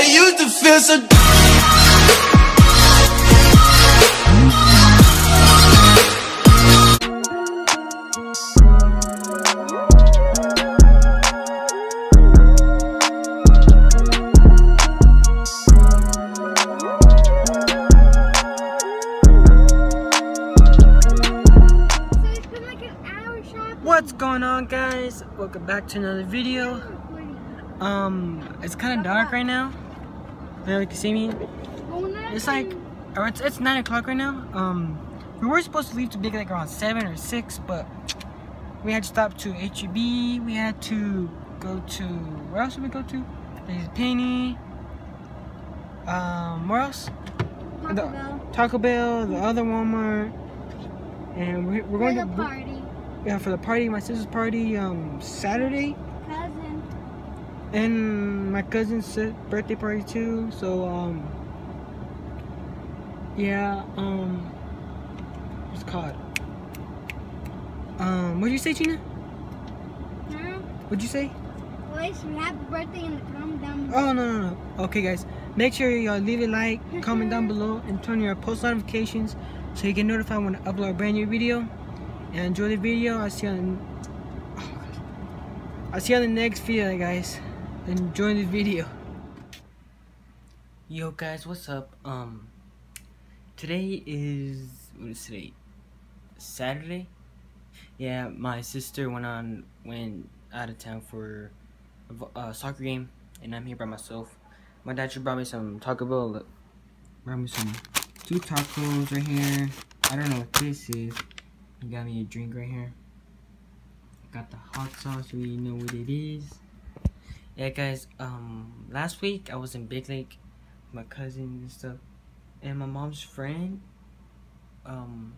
I used to feel so. What's going on guys? Welcome back to another video. Um, it's kind of dark right now. You like to see me? It's like, it's, it's 9 o'clock right now. Um, we were supposed to leave to Big Lake around 7 or 6, but we had to stop to HEB. We had to go to, where else did we go to? There's Penny. Um, where else? Taco The- Bell. Taco Bell, the other Walmart. And we're, we're For going the to, party. yeah, for the party, my sister's party, um, Saturday. And my cousin's birthday party too. So um, yeah, um, what's called? Um, what'd you say, Tina? Huh? What'd you say? Wish me happy birthday in the comment down below. Oh no no no. Okay guys, make sure y'all leave a like, comment down below, and turn your post notifications so you get notified when I upload a brand new video. And enjoy the video. I'll see you on. Oh, I'll see you on the next video, guys. Enjoy the video. Yo guys, what's up? Um, today is what is today? Saturday. Yeah, my sister went on went out of town for a vo- uh, soccer game, and I'm here by myself. My dad just brought me some Taco Bell. Look, brought me some two tacos right here. I don't know what this is. He got me a drink right here. Got the hot sauce. We know what it is. Yeah, guys. Um, last week I was in Big Lake, with my cousin and stuff, and my mom's friend, um,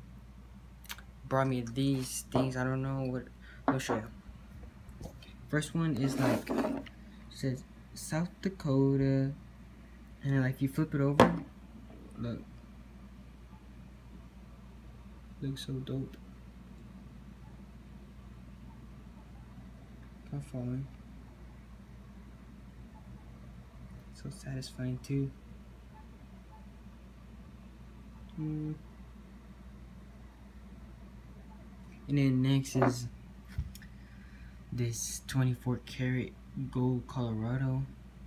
brought me these things. I don't know what. I'll show you. First one is like says South Dakota, and then like you flip it over, look, looks so dope. Kind of So satisfying too. Mm. And then next is this 24 karat gold Colorado.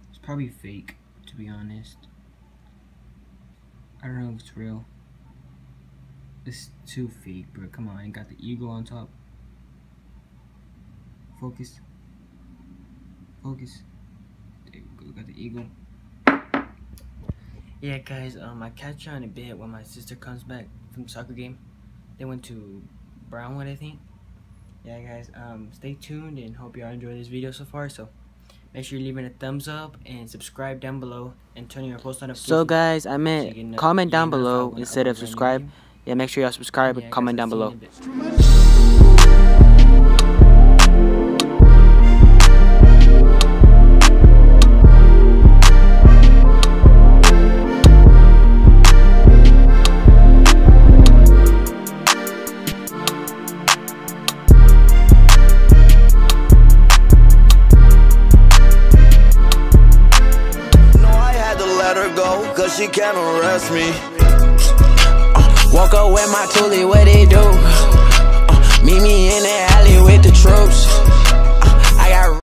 It's probably fake, to be honest. I don't know if it's real. It's too fake, bro. Come on, it got the eagle on top. Focus. Focus. There you go, got the eagle. Yeah, guys, um, I catch you on a bit when my sister comes back from soccer game. They went to Brownwood, I think. Yeah, guys, um, stay tuned and hope y'all enjoy this video so far. So, make sure you're leaving a thumbs up and subscribe down below and turn your post notifications. So guys, I so meant no- comment down below instead of subscribe. Yeah, make sure y'all subscribe and guys, comment down see you in below. She can't arrest me. Uh, Walk up with my toolie, what they do? Uh, meet me in the alley with the troops.